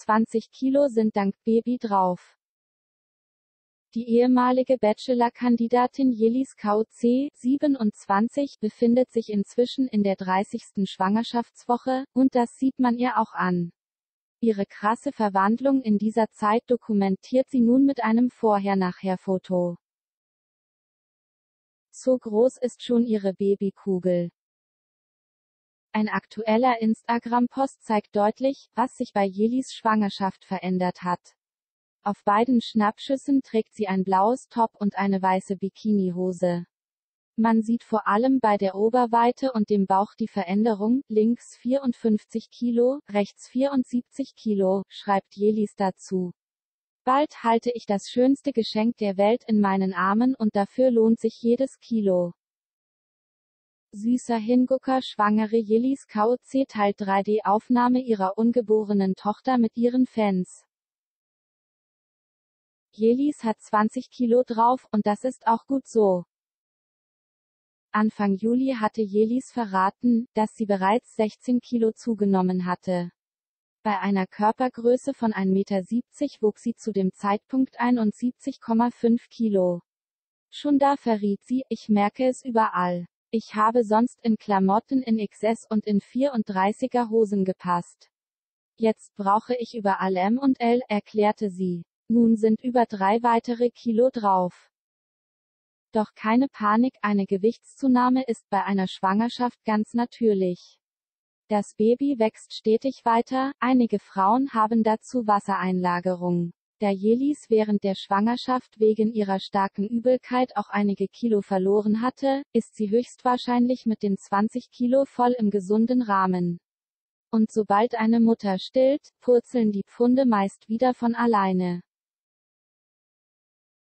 20 Kilo sind dank Baby drauf. Die ehemalige Bachelor-Kandidatin Yelis Kauze, 27, befindet sich inzwischen in der 30. Schwangerschaftswoche, und das sieht man ihr auch an. Ihre krasse Verwandlung in dieser Zeit dokumentiert sie nun mit einem Vorher-Nachher-Foto. So groß ist schon ihre Babykugel. Ein aktueller Instagram-Post zeigt deutlich, was sich bei Jelis Schwangerschaft verändert hat. Auf beiden Schnappschüssen trägt sie ein blaues Top und eine weiße Bikinihose. Man sieht vor allem bei der Oberweite und dem Bauch die Veränderung, links 54 Kilo, rechts 74 Kilo, schreibt Jelis dazu. Bald halte ich das schönste Geschenk der Welt in meinen Armen und dafür lohnt sich jedes Kilo. Süßer Hingucker Schwangere Jelis KOC teilt 3D-Aufnahme ihrer ungeborenen Tochter mit ihren Fans. Jelis hat 20 Kilo drauf und das ist auch gut so. Anfang Juli hatte Jelis verraten, dass sie bereits 16 Kilo zugenommen hatte. Bei einer Körpergröße von 1,70 Meter wog sie zu dem Zeitpunkt 71,5 Kilo. Schon da verriet sie, ich merke es überall. Ich habe sonst in Klamotten in XS und in 34er Hosen gepasst. Jetzt brauche ich überall M und L, erklärte sie. Nun sind über drei weitere Kilo drauf. Doch keine Panik, eine Gewichtszunahme ist bei einer Schwangerschaft ganz natürlich. Das Baby wächst stetig weiter, einige Frauen haben dazu Wassereinlagerung. Da Jelis während der Schwangerschaft wegen ihrer starken Übelkeit auch einige Kilo verloren hatte, ist sie höchstwahrscheinlich mit den 20 Kilo voll im gesunden Rahmen. Und sobald eine Mutter stillt, purzeln die Pfunde meist wieder von alleine.